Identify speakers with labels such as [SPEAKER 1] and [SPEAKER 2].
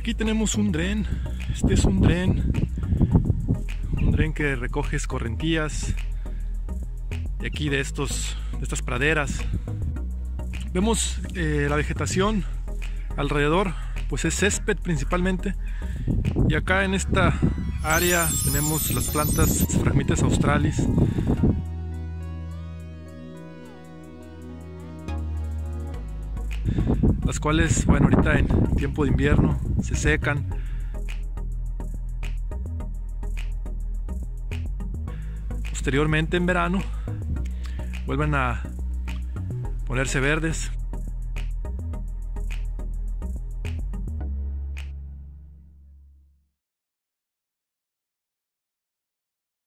[SPEAKER 1] Aquí tenemos un dren. Este es un dren. Un dren que recoge escorrentías de aquí de estos de estas praderas. Vemos eh, la vegetación alrededor, pues es césped principalmente. Y acá en esta área tenemos las plantas Phragmites australis. Las cuales, bueno, ahorita en tiempo de invierno se secan. Posteriormente en verano vuelven a ponerse verdes